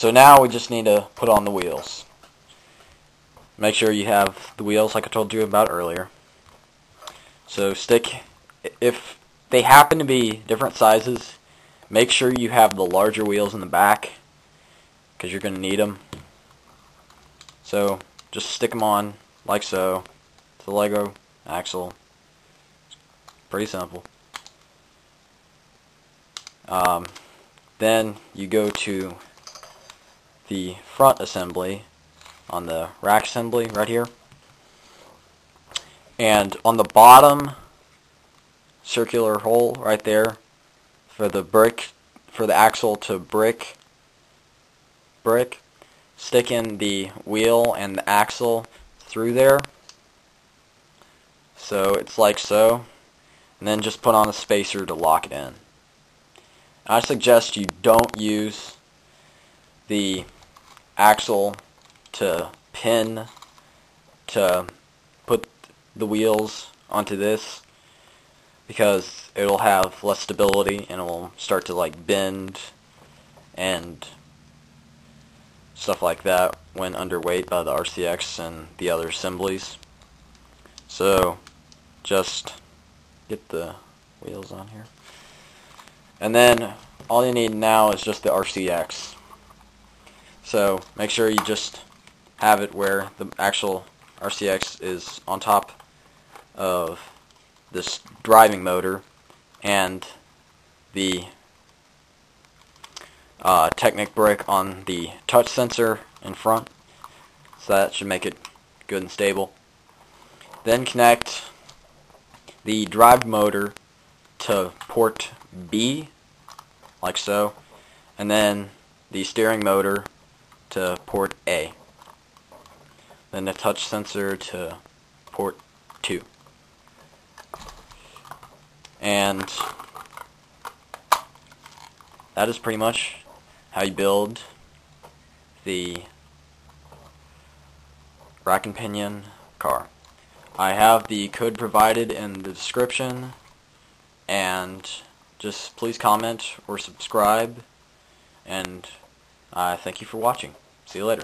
So now we just need to put on the wheels. Make sure you have the wheels like I told you about earlier. So stick, if they happen to be different sizes, make sure you have the larger wheels in the back because you're going to need them. So just stick them on like so to the Lego axle. Pretty simple. Um, then you go to the front assembly on the rack assembly right here. And on the bottom circular hole right there for the brick, for the axle to brick, brick, stick in the wheel and the axle through there. So it's like so. And then just put on a spacer to lock it in. I suggest you don't use the axle to pin to put the wheels onto this because it'll have less stability and it will start to like bend and stuff like that when underweight by the RCX and the other assemblies. So just get the wheels on here. And then all you need now is just the RCX. So make sure you just have it where the actual RCX is on top of this driving motor and the uh, Technic brick on the touch sensor in front. So that should make it good and stable. Then connect the drive motor to port B, like so, and then the steering motor to port A. Then the touch sensor to port 2. And that is pretty much how you build the rack and pinion car. I have the code provided in the description and just please comment or subscribe and uh, thank you for watching. See you later.